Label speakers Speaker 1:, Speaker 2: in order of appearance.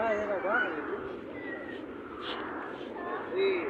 Speaker 1: Ah, era agora? Né? E...